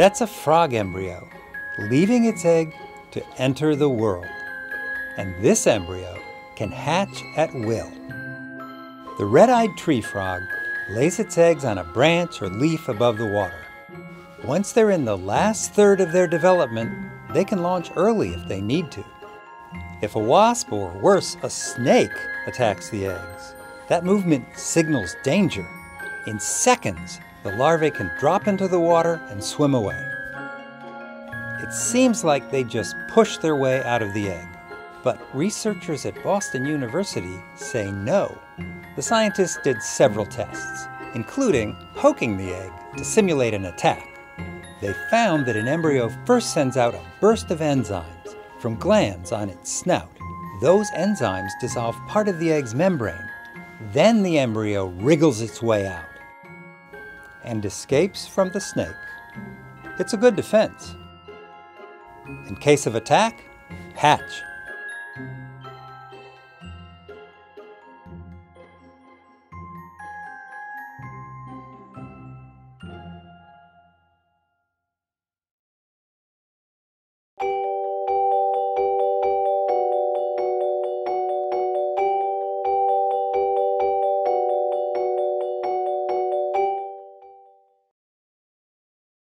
That's a frog embryo, leaving its egg to enter the world. And this embryo can hatch at will. The red-eyed tree frog lays its eggs on a branch or leaf above the water. Once they're in the last third of their development, they can launch early if they need to. If a wasp, or worse, a snake, attacks the eggs, that movement signals danger. In seconds, the larvae can drop into the water and swim away. It seems like they just push their way out of the egg. But researchers at Boston University say no. The scientists did several tests, including poking the egg to simulate an attack. They found that an embryo first sends out a burst of enzymes from glands on its snout. Those enzymes dissolve part of the egg's membrane. Then the embryo wriggles its way out and escapes from the snake. It's a good defense. In case of attack, hatch